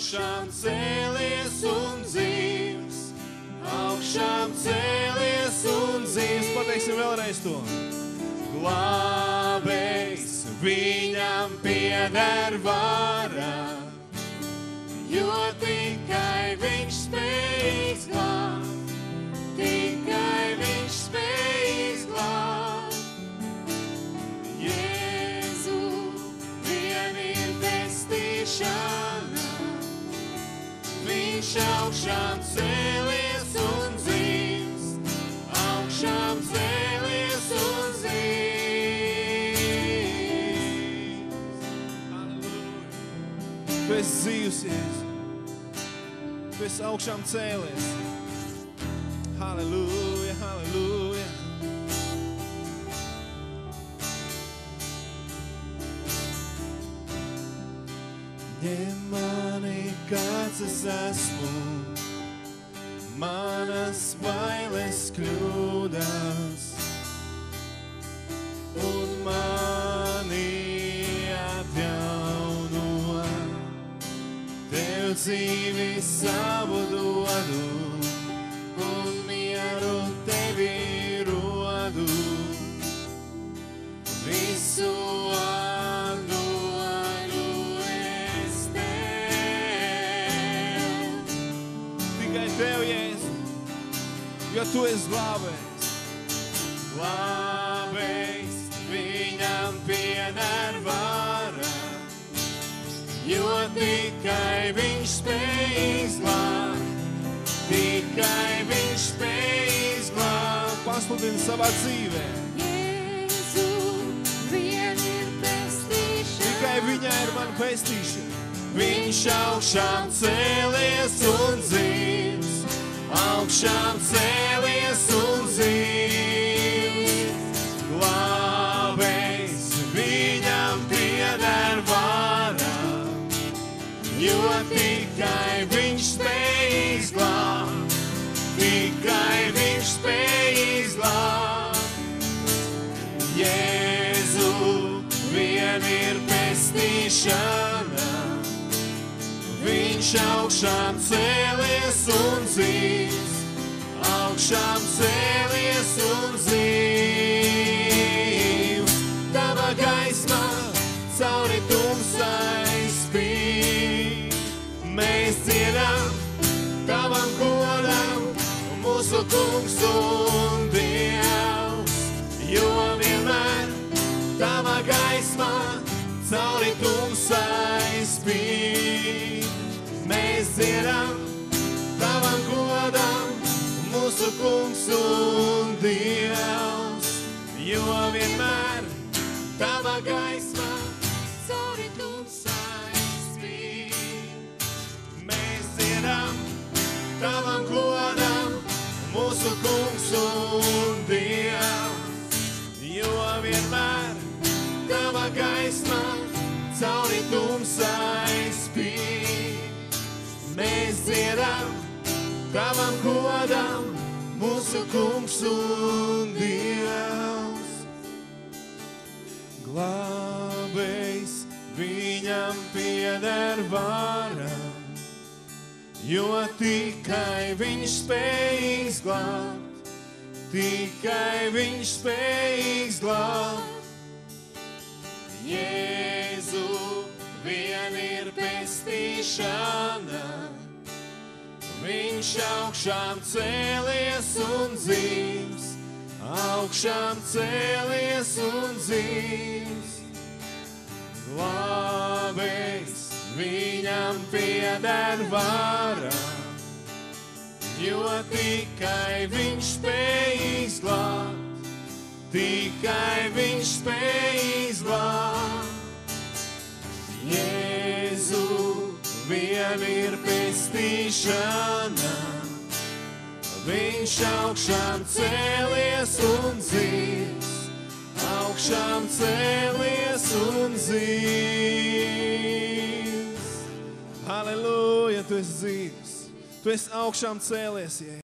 augšām cēlies un dzīvs, augšām cēlies un dzīvs. Pateiksim vēlreiz to. Glābējs viņam pieder vara, jo tikai viņš spēj izglābt, viņš augšām cēlies un dzīvs, augšām cēlies un dzīvs. Tu esi dzīvs, Jēzu. Tu esi augšām cēlies. Halleluja, halleluja. Ņem mani, kāds es esmu, manas bailes kļūdas, un mani atjauno. Tev dzīvi savu dodu, Jēzu, jo tu esi glābējs. Glābējs viņam pieder vara, jo tikai viņš spēj izglābt, tikai viņš spēj izglābt. Pasludini savā dzīvē. Jēzu vien ir pestīšana. Tikai viņai ir mana pestīšana. Viņš augšām cēlies un dzīvs, augšām cēlies un dzīvs. Glābējs viņam pieder vara, jo tikai viņš spēj izglābt, tikai viņš spēj izglābt. Jēzu vien ir pestīšana, viņš augšām cēlies un dzīvs, augšām cēlies un dzīvs. Tava gaisma cauri tumsai spīd, mēs dziedam tavam godam, mūsu kungs un kungs un dievs, jo vienmēr tava gaisma cauri tumsai spīd. Mēs dziedam tavam godam, mūsu kungs un dievs, jo vienmēr tava gaisma cauri tumsai spīd. Mēs dziedam tavam godam, mūsu kungs un dievs. Glābējs viņam pieder vara, jo tikai viņš spēj izglābt, tikai viņš spēj izglābt. Jēzu vien ir pestīšana, viņš augšām cēlies un dzīvs, augšām cēlies un dzīvs. Glābējs viņam pieder vara, jo tikai viņš spēj izglābt, tikai viņš spēj izglābt. Vien ir pestīšana, viņš augšām cēlies un dzīvs, augšām cēlies un dzīvs. Halleluja, tu esi dzīvs, tu esi augšām cēlies, Jēzus.